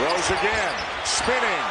Rose again. Spinning.